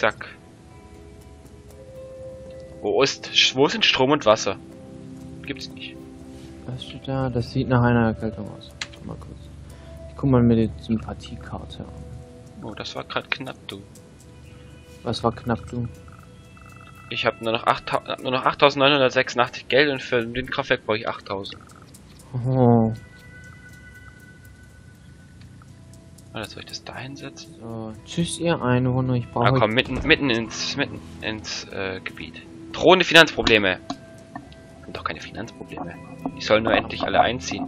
Zack. Wo ist, wo sind Strom und Wasser? Gibt's nicht. Was steht da? Das sieht nach einer Erkältung aus. Mal kurz. Ich guck mal mir die Sympathiekarte an. Oh, das war gerade knapp, du. Was war knapp, du? Ich habe nur noch 8, hab nur noch 8.986 Geld und für den Kraftwerk brauche ich 8.000. Oh. Oder soll ich das da hinsetzen? So. Tschüss, ihr Einwohner. Ich brauche. Ah, komm, mitten, mitten ins, mitten ins äh, Gebiet. Drohende Finanzprobleme. Sind doch keine Finanzprobleme. Die sollen nur endlich alle einziehen.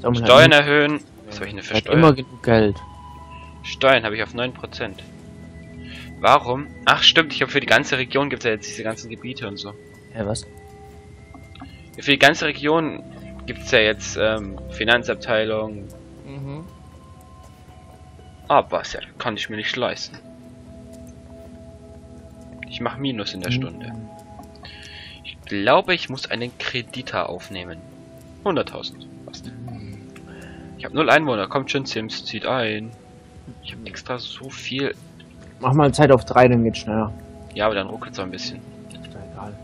Sammel halt Steuern nicht. erhöhen. Was soll ich denn für hat Steuern? immer genug Geld. Steuern habe ich auf 9%. Warum? Ach stimmt, ich habe für die ganze Region gibt es ja jetzt diese ganzen Gebiete und so. Ja, was? Für die ganze Region gibt es ja jetzt ähm, Finanzabteilung. Aber ja, kann ich mir nicht leisten. Ich mache Minus in der Stunde. Ich glaube, ich muss einen Kreditor aufnehmen. 100.000. Passt. Ich habe null Einwohner. Kommt schon, Sims, zieht ein. Ich habe extra so viel. Mach mal Zeit auf 3, dann geht's schneller. Ja, aber dann ruckelt es ein bisschen. Doch egal.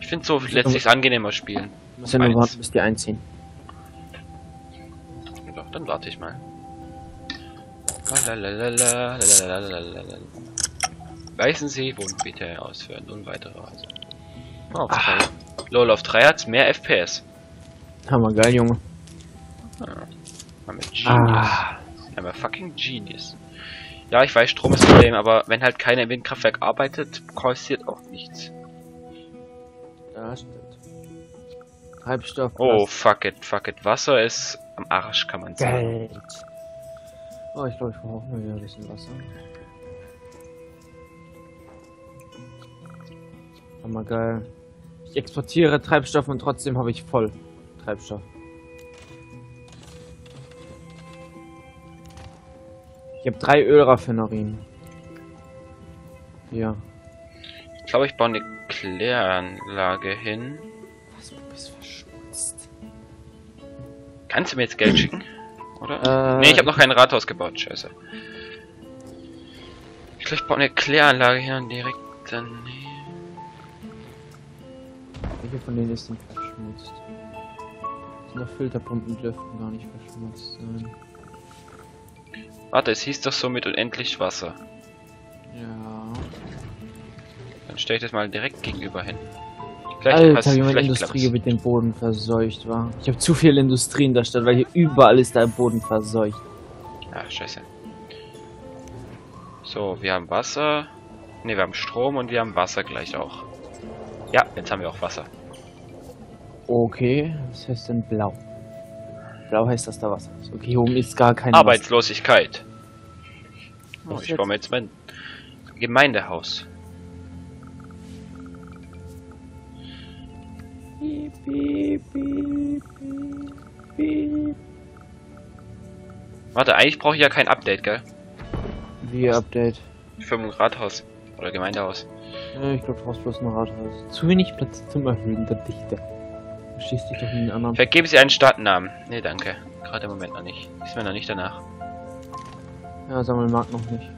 Ich finde so letztlich angenehmer spielen. Muss ja nur warten, bis die einziehen. Ja, dann warte ich mal. Lalalala, lalalala. Weisen Sie Wohngebiete ausführen und weitere Weise. Oh, auf Ah. 3. LOL auf 3 hat's mehr FPS. Hammer geil, Junge. I'm a genius. Ah. I'm a fucking genius. Ja, ich weiß, Strom ist ein Problem, aber wenn halt keiner im Windkraftwerk arbeitet, passiert auch nichts. Ja, stimmt. Treibstoff. Oh, fuck it, fuck it. Wasser ist am Arsch, kann man sagen. Geld. Oh, ich glaube, ich brauche mal wieder ein bisschen Wasser. Hammer geil. Ich exportiere Treibstoff und trotzdem habe ich voll Treibstoff. Ich habe drei Ölraffinerien. Hier. Ich glaube, ich baue eine Kläranlage hin. Was, du bist verschmutzt. Kannst du mir jetzt Geld schicken? Oder? Äh, nee, ich habe noch kein Rathaus gebaut, scheiße. Ich glaube, ich baue eine Kläranlage hier und direkt daneben. Welche von denen ist denn verschmutzt? Noch Filterpumpen dürften gar nicht verschmutzt sein. Warte, es hieß doch so mit unendlich Wasser. Ja. Dann stelle ich das mal direkt gegenüber hin. Vielleicht Alter, passt- wie mein vielleicht Industriegebiet den Boden verseucht war. Ich habe zu viel Industrie in der Stadt, weil hier überall ist der Boden verseucht. Ah, scheiße. So, wir haben Wasser. Ne, wir haben Strom und wir haben Wasser gleich auch. Ja, jetzt haben wir auch Wasser. Okay, was heißt denn blau? Blau heißt, dass da Wasser ist. Okay, hier oben ist gar kein Arbeitslosigkeit. Oh, Was ich baue mir jetzt mein Gemeindehaus. Piep, piep, piep, piep, piep. Warte, eigentlich brauche ich ja kein Update, gell? Wie Update? Für ein Rathaus. Oder Gemeindehaus. Ja, ich glaube, du brauchst bloß ein Rathaus. Zu wenig Platz zum Erhöhen der Dichte. Du schießt dich doch in den anderen. Vergeben Sie einen Stadtnamen. Nee, danke. Gerade im Moment noch nicht. Ist mir noch nicht danach. Ja, Sammelmarkt noch nicht.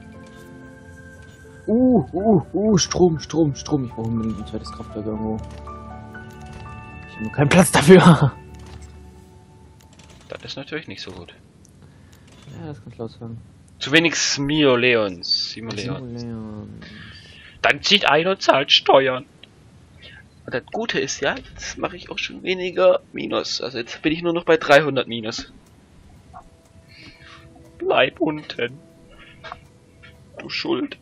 Uh, uh, uh, Strom, Strom, Strom. Ich brauche unbedingt ein zweites Kraftwerk irgendwo. Ich habe nur keinen Platz dafür. Das ist natürlich nicht so gut. ja, das kannst du laut sagen. Zu wenig Smioleons. Simoleon. Leon. Dann zieht ein und zahlt Steuern. Und das Gute ist ja, jetzt mache ich auch schon weniger Minus. Also jetzt bin ich nur noch bei 300 Minus. Bleib unten. Du Schuld.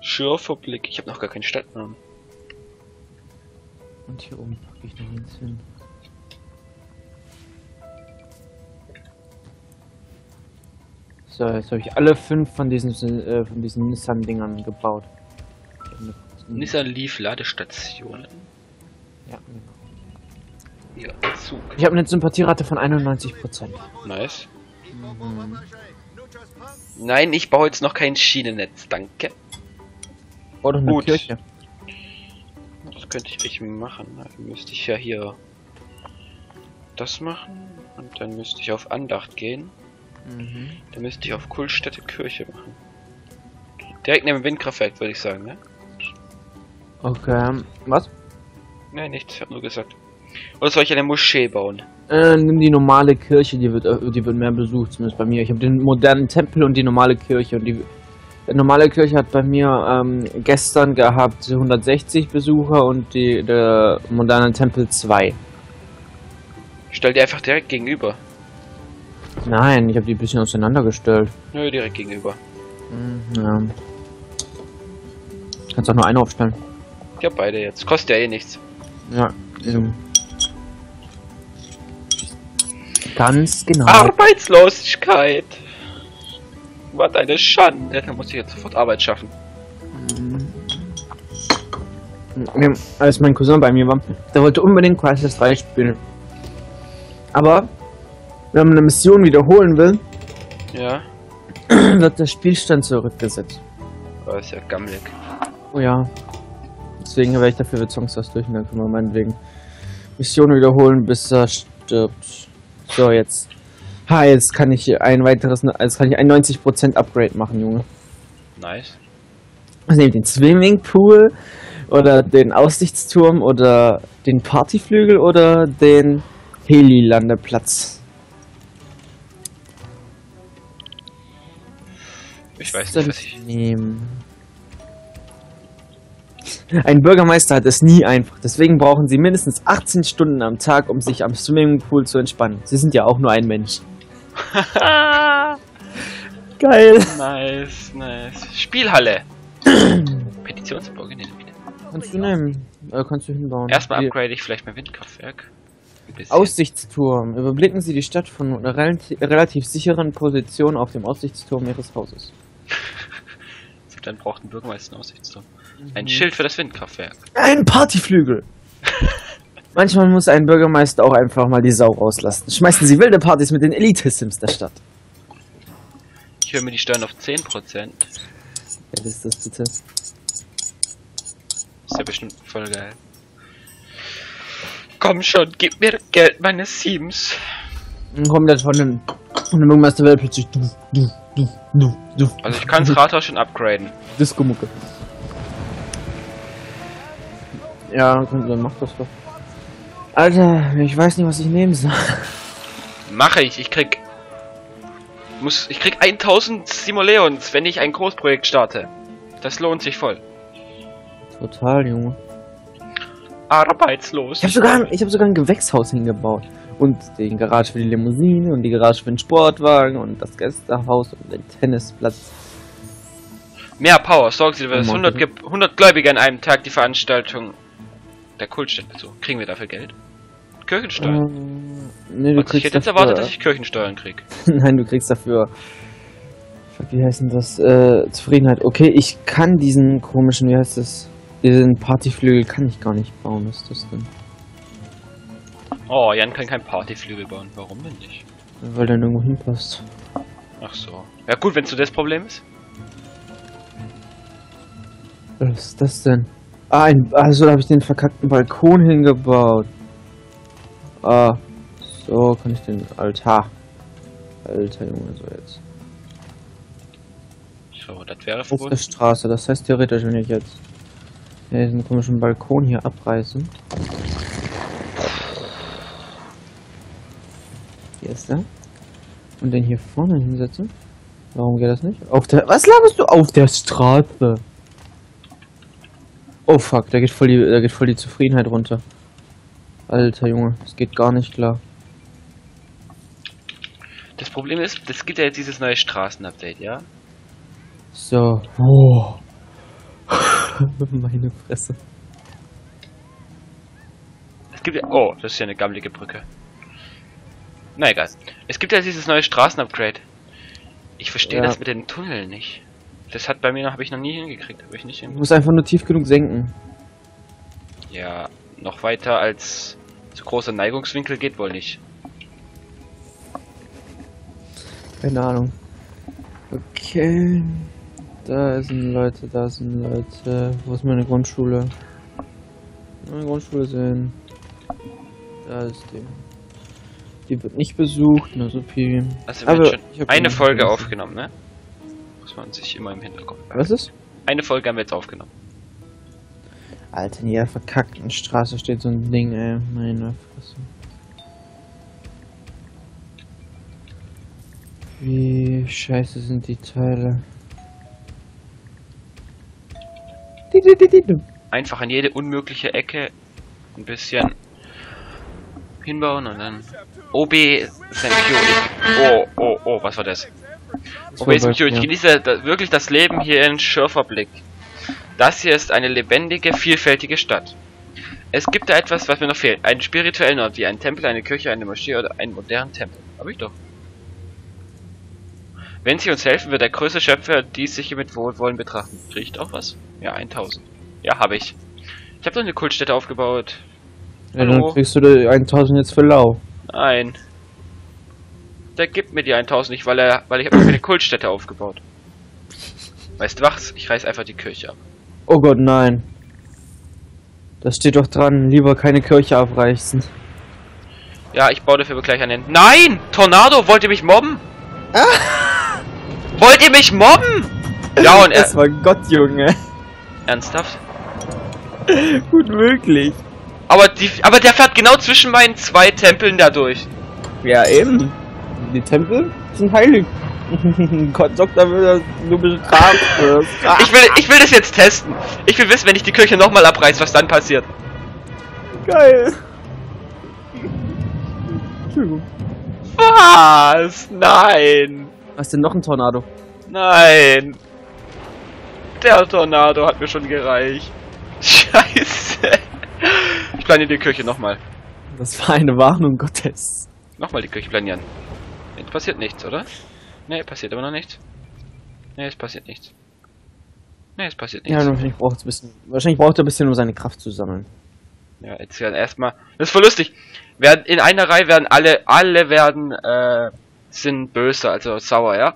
Schürfer Blick. Ich habe noch gar keinen Stadtnamen. Und hier oben packe ich noch eins hin. So, jetzt habe ich alle fünf von diesen, äh, von diesen Nissan-Dingern gebaut. Nissan Leaf Ladestationen. Ja, genau. Ja, Zug. Ich habe eine Sympathierate von 91%. Nice. Mhm. Nein, ich baue jetzt noch kein Schienennetz, danke. Eine Gut. Kirche. Das könnte ich echt machen. Dann müsste ich ja hier das machen. Und dann müsste ich auf Andacht gehen. Mhm. Dann müsste ich auf Kultstätte Kirche machen. Direkt neben dem Windkraftwerk, würde ich sagen, ne? Okay. Was? Nein, nichts, ich hab nur gesagt. Oder soll ich eine Moschee bauen? Äh, nimm die normale Kirche, die wird, äh, die wird mehr besucht, zumindest bei mir. Ich habe den modernen Tempel und die normale Kirche. Und die normale Kirche hat bei mir ähm, gestern gehabt 160 Besucher und die, der moderne Tempel 2. Stell dir einfach direkt gegenüber. Nein, ich habe die ein bisschen auseinandergestellt. Nö, direkt gegenüber. Hm, Ja. Kannst auch nur eine aufstellen. Ja, beide jetzt. Kostet ja eh nichts. Ja. ähm. Ganz genau. Arbeitslosigkeit. Was eine Schande. Da muss ich jetzt sofort Arbeit schaffen. Ja, als mein Cousin bei mir war, der wollte unbedingt Crisis 3 spielen. Aber wenn man eine Mission wiederholen will, Ja. wird der Spielstand zurückgesetzt. Oh, ist ja gammelig. Oh ja. Deswegen werde ich dafür für Songs das durch und dann können wir meinetwegen Mission wiederholen, bis er stirbt. So, jetzt. Ha, jetzt kann ich ein weiteres, jetzt kann ich ein 90% Upgrade machen, Junge. Nice. Also nehmt den Swimmingpool oder den Aussichtsturm oder den Partyflügel oder den Heli-Landeplatz. Ich weiß nicht, was ich. nehmen? Ein Bürgermeister hat es nie einfach. Deswegen brauchen sie mindestens 18 Stunden am Tag, um sich am Swimmingpool zu entspannen. Sie sind ja auch nur ein Mensch. Geil. nice, nice. Spielhalle. Petitionsblog in den wieder. Kannst du nehmen. Äh, kannst du hinbauen. Erstmal upgrade ich vielleicht mein Windkraftwerk. Ein. Aussichtsturm. Überblicken Sie die Stadt von einer relativ, relativ sicheren Position auf dem Aussichtsturm Ihres Hauses. Dann braucht ein Bürgermeister einen Aussichtsturm. Ein Mhm. Schild für das Windkraftwerk. Ein Partyflügel. Manchmal muss ein Bürgermeister auch einfach mal die Sau rauslassen. Schmeißen Sie wilde Partys mit den Elite-Sims der Stadt. Ich höre mir die Steuern auf 10%. Ja, ist das bitte? Ist ja bestimmt voll geil. Komm schon, gib mir Geld, meine Sims. Dann kommt das von den, von dem Bürgermeister wird plötzlich du, du, du, du, du. Also ich kann das Rathaus schon upgraden. Disco-Mucke. Ja, dann dann mach das doch. Alter, ich weiß nicht, was ich nehmen soll. Mache ich, ich krieg... Muss, ich krieg 1000 Simoleons, wenn ich ein Großprojekt starte. Das lohnt sich voll. Total, Junge. Arbeitslos. Ich habe sogar, ich hab sogar ein Gewächshaus hingebaut. Und den Garage für die Limousine und die Garage für den Sportwagen und das Gästehaus und den Tennisplatz. Mehr Power, sorgen Sie dafür, dass Oh, 100, Mann. Ge 100 Gläubige an einem Tag die Veranstaltung der Kultstätte so. Kriegen wir dafür Geld? Kirchensteuern. Ähm, nee, du ich kriegst hätte jetzt dafür, erwartet, dass ich Kirchensteuern krieg. Nein, du kriegst dafür. Wie heißt denn das? Äh, Zufriedenheit. Okay, ich kann diesen komischen, wie heißt das? Diesen Partyflügel kann ich gar nicht bauen. Was ist das denn? Oh, Jan kann kein Partyflügel bauen. Warum denn nicht? Weil der nirgendwo hinpasst. Ach so. Ja gut, wenn so das Problem ist. Was ist das denn? Ah, ein, also da habe ich den verkackten Balkon hingebaut. Ah, so kann ich den Altar. Alter Junge, so jetzt. So, das wäre Auf der. Straße, das heißt theoretisch, wenn ich jetzt diesen komischen Balkon hier abreiße. Hier ist er. Und den hier vorne hinsetze. Warum geht das nicht? Auf der. Was laberst du? Auf der Straße. Oh fuck, da geht voll die, da geht voll die Zufriedenheit runter. Alter Junge, das geht gar nicht klar. Das Problem ist, es gibt ja jetzt dieses neue Straßenupdate, ja? So. Oh. Meine Fresse. Es gibt ja. Oh, das ist ja eine gammelige Brücke. Na egal. Es gibt ja dieses neue Straßenupgrade. Ich verstehe Ja. das mit den Tunneln nicht. Das hat bei mir noch, habe ich noch nie hingekriegt. Habe ich nicht Du hin musst einfach nur tief genug senken. Ja, noch weiter als zu großer Neigungswinkel geht wohl nicht. Keine Ahnung. Okay. Da sind Leute, da sind Leute. Wo ist meine Grundschule? Meine Grundschule sehen. Da ist die. Die wird nicht besucht, nur so viel. Also wir haben schon eine Folge aufgenommen, ne? Muss man sich immer im Hinterkopf. Was ist? Eine Folge haben wir jetzt aufgenommen. Alter, in jeder verkackten Straße steht so ein Ding, ey. Meine Fresse. Wie scheiße sind die Teile? Einfach an jede unmögliche Ecke ein bisschen hinbauen und dann OB thank you. Oh, oh, oh, was war das? Das OB you. Ich genieße wirklich das Leben hier in Schürferblick. Das hier ist eine lebendige, vielfältige Stadt. Es gibt da etwas, was mir noch fehlt. Einen spirituellen Ort, wie ein Tempel, eine Kirche, eine Moschee oder einen modernen Tempel. Hab ich doch. Wenn sie uns helfen, wird der größte Schöpfer dies sicher mit Wohlwollen betrachten. Riecht auch was? Ja, 1000. Ja, habe ich. Ich habe doch eine Kultstätte aufgebaut. Ja, dann kriegst du die 1000 jetzt für lau. Nein. Der gibt mir die 1000 nicht, weil er, weil ich habe eine Kultstätte aufgebaut. Weißt du was? Ich reiß einfach die Kirche ab. Oh Gott, nein. Das steht doch dran, lieber keine Kirche abreißen. Ja, ich baue dafür gleich einen. Nein! Tornado wollte mich mobben! Wollt ihr mich mobben? Ja, und Das er. war Gott, Junge. Ernsthaft? Gut möglich. Aber, die, aber der fährt genau zwischen meinen zwei Tempeln da durch. Ja, eben. Die Tempel sind heilig. Gott sagt dafür, dass du bestraft wirst. Ich will, ich will das jetzt testen. Ich will wissen, wenn ich die Kirche nochmal abreiß, was dann passiert. Geil. Entschuldigung. Was? Nein. Was ist denn noch ein Tornado? Nein. Der Tornado hat mir schon gereicht. Scheiße. Ich planiere die Kirche nochmal. Das war eine Warnung Gottes. Nochmal die Kirche planieren. Jetzt passiert nichts, oder? Ne, passiert aber noch nichts. Ne, es passiert nichts. Ne, es passiert Ja, nichts. wahrscheinlich braucht es ein bisschen. Wahrscheinlich braucht er ein bisschen, um seine Kraft zu sammeln. Ja, jetzt werden erstmal. Das ist voll lustig. Werden, in einer Reihe werden alle, alle werden, äh, sind böse, also sauer, ja?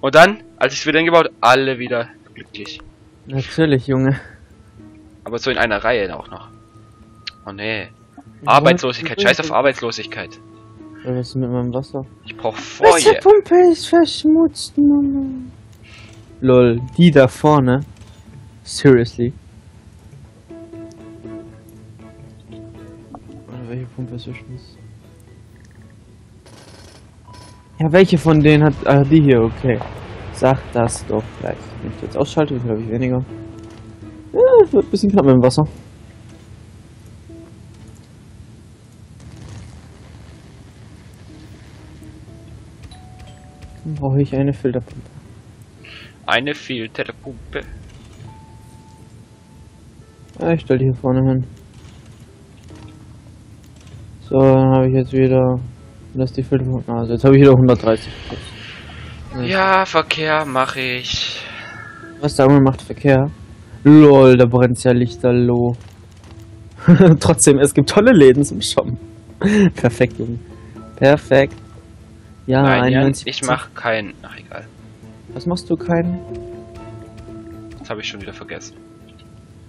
Und dann, als ich es wieder hingebaut, alle wieder glücklich. Natürlich, Junge. Aber so in einer Reihe auch noch. Oh nee. Arbeitslosigkeit, scheiß auf Arbeitslosigkeit. Was ist mit meinem Wasser? Ich brauch Folie. Wasserpumpe ist verschmutzt, Mama. Lol, die da vorne. Seriously. Oder welche Pumpe ist verschmutzt? Ja, welche von denen hat. Ah, die hier, okay. Sag das doch gleich. Wenn ich jetzt ausschalte, glaube ich weniger. Ja, wird ein bisschen knapp mit dem Wasser. Brauche ich eine Filterpumpe. Eine Filterpumpe. Ja, ich stelle die hier vorne hin. So, dann habe ich jetzt wieder. Das ist die Filterpumpe. Also jetzt habe ich wieder 130. Ja, Verkehr mache ich. Was da macht Verkehr? Lol, da brennt ja lichterloh. Trotzdem, es gibt tolle Läden zum Shoppen. Perfekt, Junge. Perfekt. Ja, Nein, Jan, 91. ich mach keinen. Ach egal. Was machst du keinen? Das habe ich schon wieder vergessen.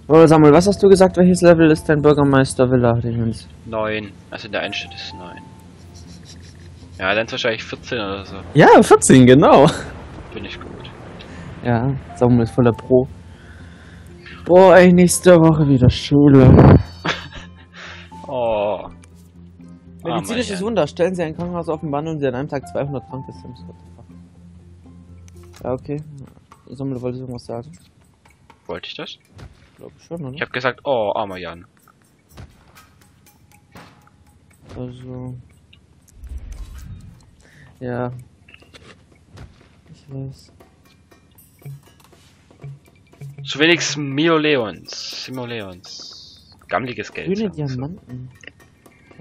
Oder Samuel, was hast du gesagt? Welches Level ist dein Bürgermeister Villa? Dingens? Neun. Also der Einschnitt ist neun. Ja, dann ist wahrscheinlich 14 oder so. Ja, 14, genau. Bin ich gut. Ja, Samuel ist voller Pro. Boah, ey, nächste Woche wieder Schule. Medizinisches. Wunder. Stellen Sie ein Krankenhaus auf den Bann und Sie an einem Tag 200 kranke Sims. Ja, okay. Samuel, wolltest du irgendwas sagen? Wollte ich das? Glaube ich schon, oder? Ich habe gesagt, oh, armer Jan. Also. Ja. Ich weiß. Zu wenig Simoleons. Simoleons. Gammeliges Geld. Grüne wir so.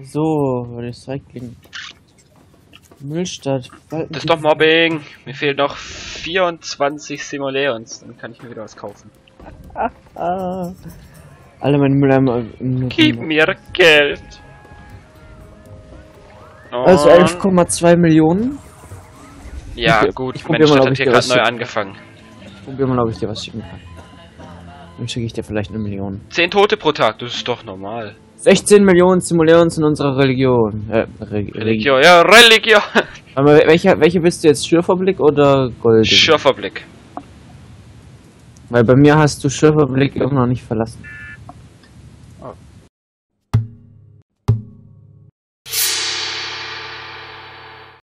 So, Recycling. Müllstadt. Das ist doch Mobbing. Mir fehlen noch 24 Simoleons. Dann kann ich mir wieder was kaufen. Alle meine Mülleimer. im- Gib mir Geld. Also Und- 11,2 Millionen. Ja, Ich- gut. ich Meine probier mal, ob ich hier dir gerade neu angefangen. Probier mal, ob ich dir was schicken kann. Dann schicke ich dir vielleicht eine Million. 10 Tote pro Tag, das ist doch normal. 16 Millionen Simoleons sind unsere Religion. Äh, Re Religion, ja, Religion. Aber welche, welche bist du jetzt? Schürferblick oder Gold? Schürferblick. Weil bei mir hast du Schürferblick immer noch nicht verlassen.